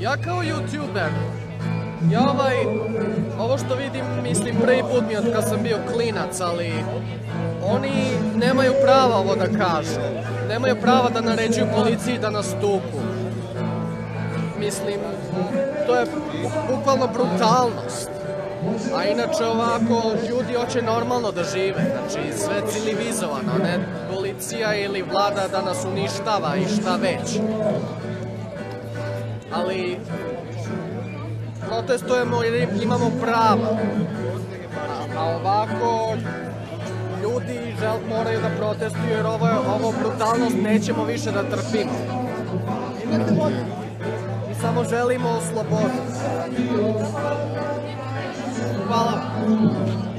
Ja kao youtuber, ja ovaj, ovo što vidim, mislim, prvi put mi od kad sam bio klinac, ali oni nemaju prava ovo da kažu. Nemaju prava da naređuju policiji da nas tuku. Mislim, to je bukvalno brutalnost. A inače ovako, ljudi hoće normalno da žive, znači sve civilizovano, ne policija ili vlada da nas uništava i šta već. Ali, protestujemo jer imamo prava. A, ovako, ljudi žel, moraju da protestuju jer ovo, ovo brutalnost nećemo više da trpimo. Mi samo želimo slobodu. Hvala.